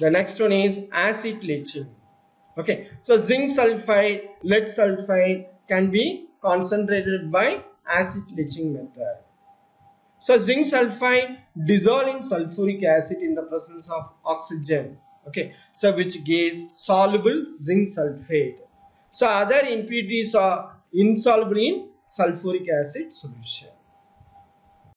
The next one is acid leaching. Okay, so zinc sulfide, lead sulfide can be concentrated by acid leaching method. So zinc sulfide dissolve in sulfuric acid in the presence of oxygen. Okay, so which gives soluble zinc sulfate. So other impurities are insoluble in sulfuric acid solution.